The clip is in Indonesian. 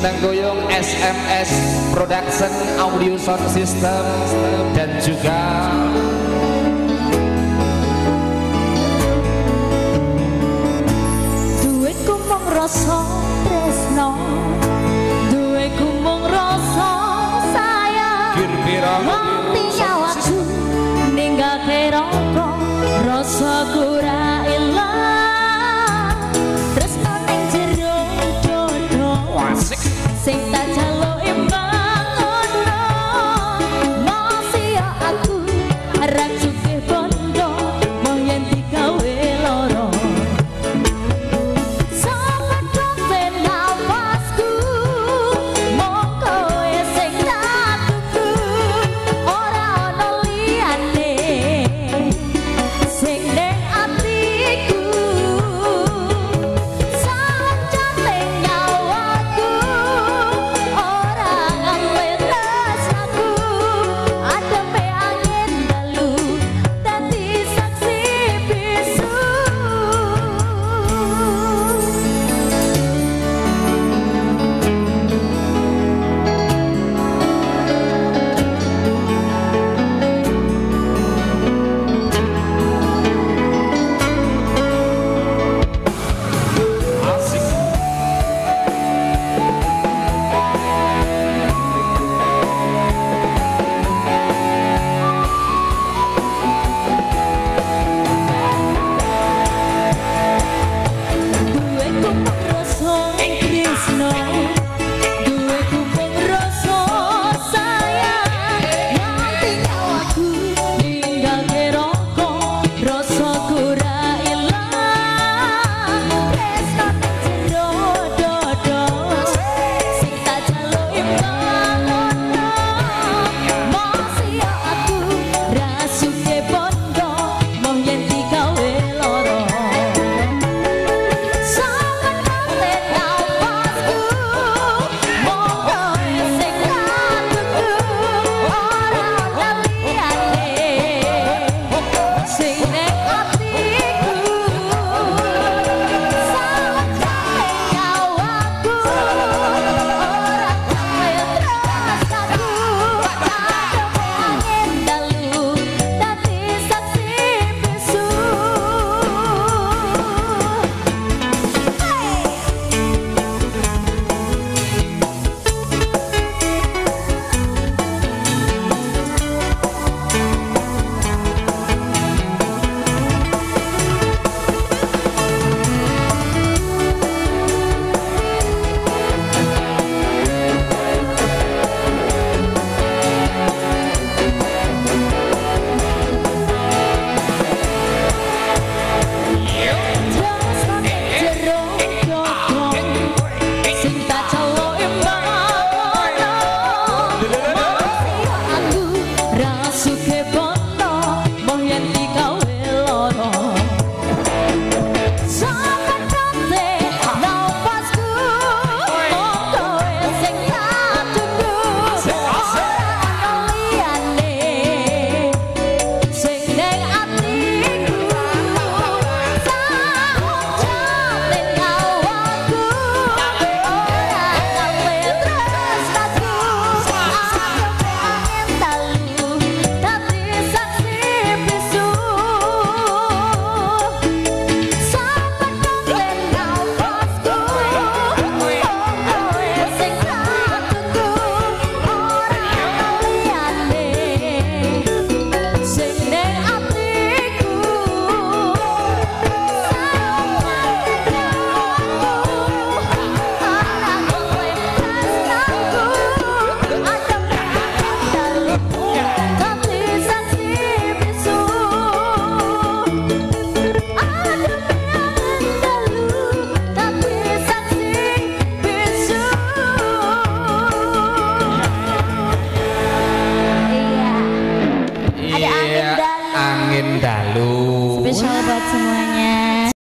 Bintang Goyong SMS Production Audio Sound System dan juga Duitku mung rasa tresno. Duitku mung rasa sayang. Pirang Nganti nyawaku ninggake rokok Rasa kura aceitar